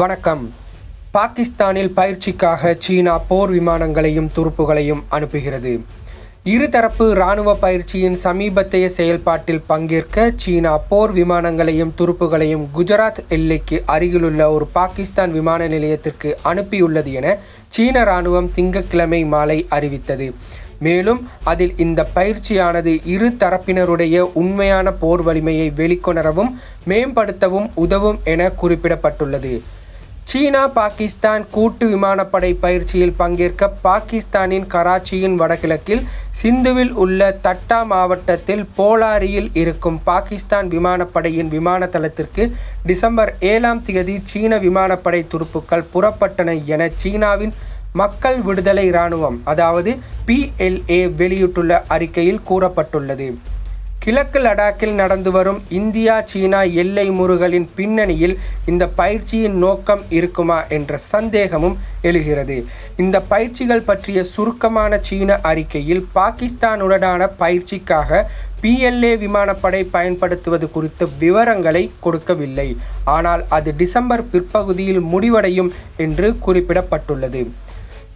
வணக்கம். பாகிஸ்தானில் பயிற்சிக்காக சீனா போர் விமானங்களையும் துருப்புகளையும் அனுப்புகிறது. இருதரப்பு இராணுவ பயிற்சியின் சமீபத்தைய செயல்பாட்டில் பங்கேற்க சீனா போர் விமானங்களையும் துருப்புகளையும் குஜராத் எல்லைக்கு அருகிலுள்ள ஒரு பாகிஸ்தான் விமான நிலையத்திற்கு அனுப்பியுள்ளது என சீன இராணுவம் திங்கட்கிழமை மாலை அறிவித்தது. மேலும் அதில் இந்த பயிற்சியானது இரு தரப்பினருடைய உண்மையான போர் வலிமையை வெளிக்கொணரவும் மேம்படுத்தவும் உதவும் என குறிப்பிடப்பட்டுள்ளது. சீனா பாகிஸ்தான் கூட்டு விமானப்படை பயிற்சியில் பங்கேற்க பாகிஸ்தானின் கராச்சியின் வடகிழக்கில் சிந்துவில் உள்ள தட்டா மாவட்டத்தில் போலாரியில் இருக்கும் பாகிஸ்தான் விமானப்படையின் விமான தளத்திற்கு டிசம்பர் ஏழாம் தேதி சீன விமானப்படை துருப்புக்கள் புறப்பட்டன என சீனாவின் மக்கள் விடுதலை இராணுவம் அதாவது பிஎல்ஏ வெளியிட்டுள்ள அறிக்கையில் கூறப்பட்டுள்ளது. கிழக்கு லடாக்கில் நடந்து வரும் இந்தியா சீனா எல்லை முருகலின் பின்னணியில் இந்த பயிற்சியின் நோக்கம் இருக்குமா என்ற சந்தேகமும் எழுகிறது. இந்த பயிற்சிகள் பற்றிய சுருக்கமான சீன அறிக்கையில் பாகிஸ்தானுடனான பயிற்சிக்காக பிஎல்ஏ விமானப்படை பயன்படுத்துவது குறித்த விவரங்களை கொடுக்கவில்லை. ஆனால் அது டிசம்பர் பிற்பகுதியில் முடிவடையும் என்று குறிப்பிடப்பட்டுள்ளது.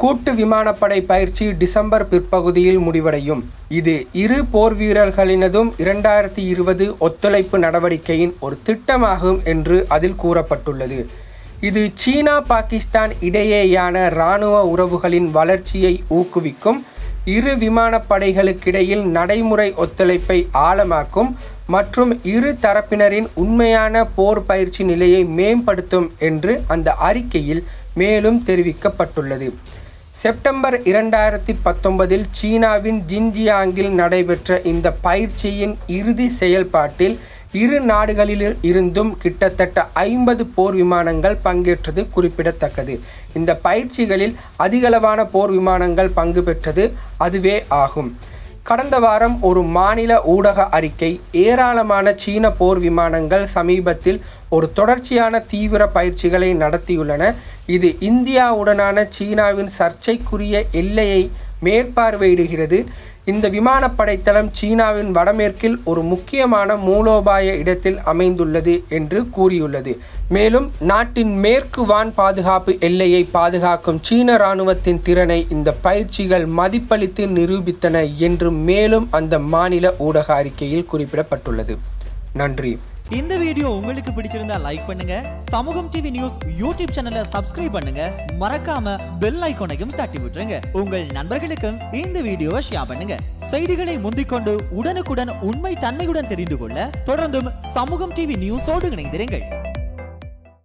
கூட்டு விமானப்படை பயிற்சி டிசம்பர் பிற்பகுதியில் முடிவடையும். இது இரு போர் வீரர்களினதும் இரண்டாயிரத்தி இருபது ஒத்துழைப்பு நடவடிக்கையின் ஒரு திட்டமாகும் என்று அதில் கூறப்பட்டுள்ளது. இது சீனா பாகிஸ்தான் இடையேயான இராணுவ உறவுகளின் வளர்ச்சியை ஊக்குவிக்கும் இரு விமானப்படைகளுக்கிடையில் நடைமுறை ஒத்துழைப்பை ஆழமாக்கும் மற்றும் இரு தரப்பினரின் உண்மையான போர் பயிற்சி நிலையை மேம்படுத்தும் என்று அந்த அறிக்கையில் மேலும் தெரிவிக்கப்பட்டுள்ளது. செப்டம்பர் இரண்டாயிரத்தி பத்தொன்பதில் சீனாவின் ஜின்ஜியாங்கில் நடைபெற்ற இந்த பயிற்சியின் இறுதி செயல்பாட்டில் இரு நாடுகளில் இருந்தும் கிட்டத்தட்ட ஐம்பது போர் விமானங்கள் பங்கேற்றது குறிப்பிடத்தக்கது. இந்த பயிற்சிகளில் அதிகளவான போர் விமானங்கள் பங்கு பெற்றது அதுவே ஆகும். கடந்த வாரம் ஒரு மாநில ஊடக அறிக்கை ஏராளமான சீன போர் விமானங்கள் சமீபத்தில் ஒரு தொடர்ச்சியான தீவிர பயிற்சிகளை நடத்தியுள்ளன. இது இந்தியாவுடனான சீனாவின் சர்ச்சைக்குரிய எல்லையை மேற்பார்வையிடுகிறது. இந்த விமானப்படை தளம் சீனாவின் வடமேற்கில் ஒரு முக்கியமான மூலோபாய இடத்தில் அமைந்துள்ளது என்று கூறியுள்ளது. மேலும் நாட்டின் மேற்கு வான் பாதுகாப்பு எல்லையை பாதுகாக்கும் சீன இராணுவத்தின் திறனை இந்த பயிற்சிகள் மதிப்பளித்து நிரூபித்தன என்று மேலும் அந்த மாநில ஊடக அறிக்கையில் குறிப்பிடப்பட்டுள்ளது. நன்றி. இந்த வீடியோ உங்களுக்கு பிடிச்சிருந்தா லைக் பண்ணுங்க. சமூகம் டிவி நியூஸ் யூடியூப் சேனலை சப்ஸ்கிரைப் பண்ணுங்க. மறக்காம பெல் ஐக்கோனையும் தட்டி விட்டுருங்க. உங்கள் நண்பர்களுக்கும் இந்த வீடியோவை ஷேர் பண்ணுங்க. செய்திகளை முந்திக்கொண்டு உடனுக்குடன் உண்மை தன்மையுடன் தெரிந்து கொள்ள தொடர்ந்தும் சமூகம் டிவி நியூஸோடு இணைந்திருங்கள்.